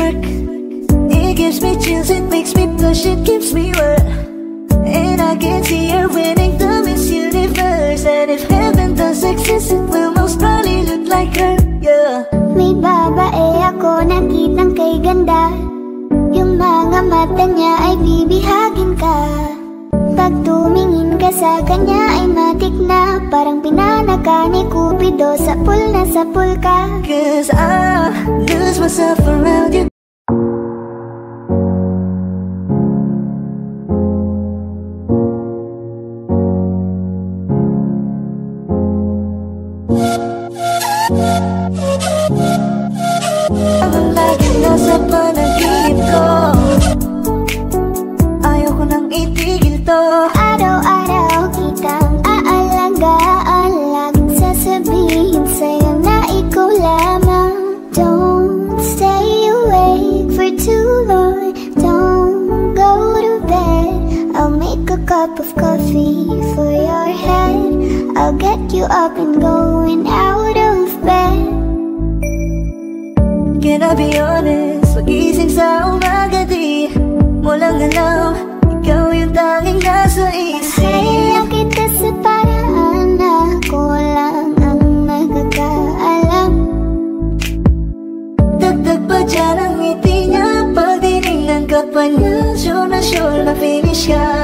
smirk It gives me chills, it makes me blush, it gives me wet And I can see her winning the Miss Universe. And if heaven does exist, it will most probably look like her, yeah. May babae ako nakitang kay ganda. Yung mga mata niya ay bibihagin ka. Pag tumingin ka sa kanya ay matik na. Parang pinanaka ni Cupido sa pool na sa pool ka. Cause I lose myself around you get you up and going out of bed. Can I be honest? Pagising sa umaga di Mo lang alam. Ikaw yung tanging nasa isip. Kaya kita sa paraan Ako lang ang nagkakaalam. Dagdag pa dyan ang ngiti niya. Pag tinignan ka pa niya Sure na sure na finish ka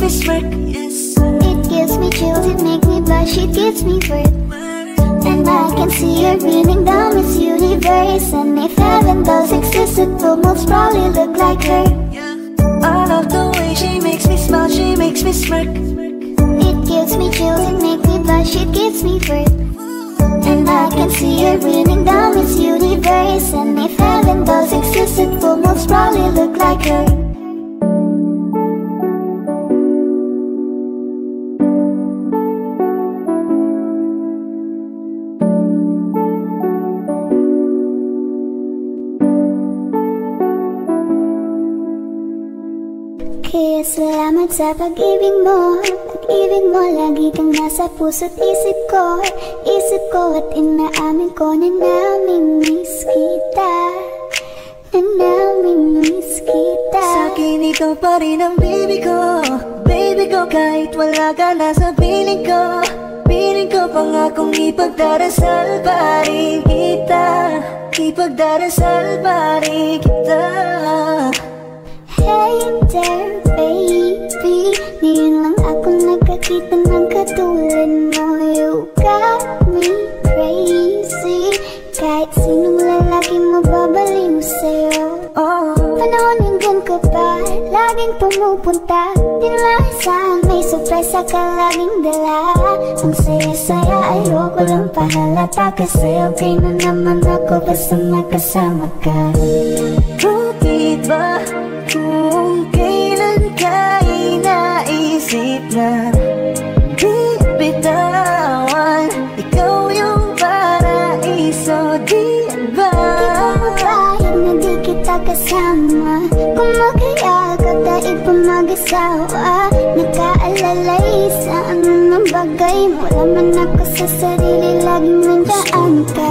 makes me smirk It gives me chills, it makes me blush, it gives me birth. And I can see her breathing down this universe. And if heaven does exist, it will most probably look like her. I love the way she makes me smile She makes me smirk. It gives me chills, it makes me blush, it gives me birth. And I can see her breathing down this universe. And if heaven does exist, it will most probably look like her Kaya salamat sa pag-ibig mo. Pag-ibig mo lagi kang nasa puso't isip ko. Isip ko at inaamin ko na namimiss kita. Na namimiss kita. Sa akin ikaw pa rin ang baby ko. Baby ko kahit wala ka na sa piling ko. Piling ko pangakong ipagdarasal pa rin kita. Ipagdarasal pa rin kita Hey there baby. Ngayon lang ako nagkakita ng katulad mo. You got me crazy. Kahit sinong lalaki mababaliw sa'yo. Oh, Panahon nandyan ka pa. Laging pumupunta. Di lang saan may sorpresa ka laging dala. Ang saya-saya ayoko lang pahalata. Kasi okay na naman ako basta makasama ka. Bakit ba na Di bitawan Ikaw yung paraiso, di ba? Mapayag na di kita kasama. Kung magkayakap dahil pa mag-asawa Nakaalalay sa anong bagay Wala man ako sa sarili Laging nandaan ka